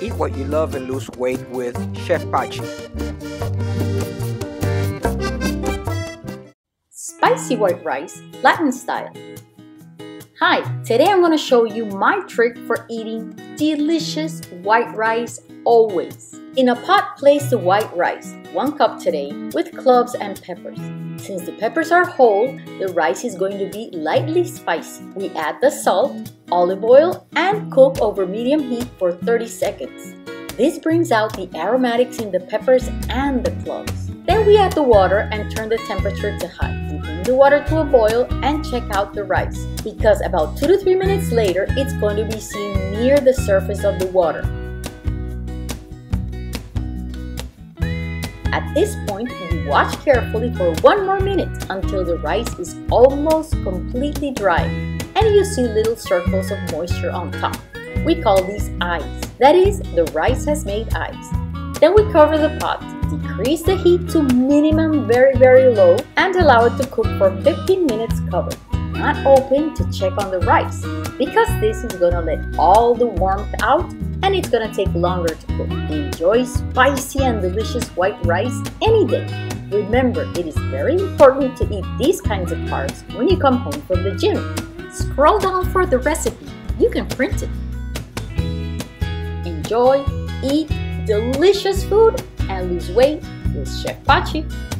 Eat what you love and lose weight with Chef Pachi. Spicy white rice, Latin style. Hi, today I'm going to show you my trick for eating delicious white rice always. In a pot, place the white rice, 1 cup today, with cloves and peppers. Since the peppers are whole, the rice is going to be lightly spicy. We add the salt, olive oil, and cook over medium heat for 30 seconds. This brings out the aromatics in the peppers and the cloves. Then we add the water and turn the temperature to high We bring the water to a boil and check out the rice because about 2 to 3 minutes later it's going to be seen near the surface of the water. At this point, you watch carefully for one more minute until the rice is almost completely dry and you see little circles of moisture on top. We call these eyes. That is, the rice has made eyes. Then we cover the pot Decrease the heat to minimum very very low and allow it to cook for 15 minutes covered. Not open to check on the rice because this is gonna let all the warmth out and it's gonna take longer to cook. Enjoy spicy and delicious white rice any day. Remember, it is very important to eat these kinds of carbs when you come home from the gym. Scroll down for the recipe. You can print it. Enjoy, eat delicious food and lose weight with Chef Pachi.